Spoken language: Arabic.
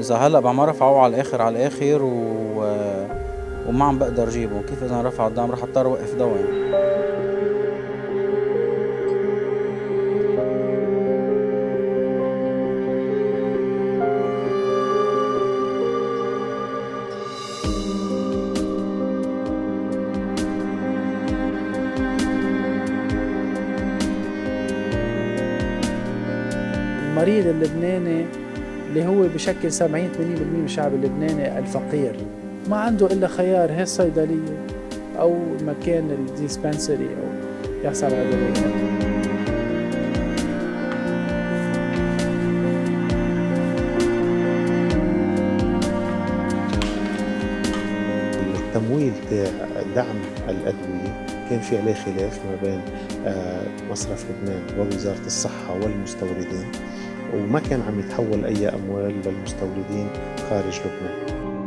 إذا هلأ بعد ما رفعوه على الآخر على الآخر و... وما عم بقدر جيبه كيف إذا رفع الدعم رح أضطر أوقف دواء. المريض اللبناني اللي هو بشكل 70 80% من الشعب اللبناني الفقير. ما عنده إلا خيار هي الصيدلية أو مكان الديسبنسري أو يحصل على دواء التمويل تاع دعم الأدوية كان في عليه خلاف ما بين آه، مصرف لبنان ووزارة الصحة والمستوردين. وما كان عم يتحول أي أموال للمستوردين خارج لبنان.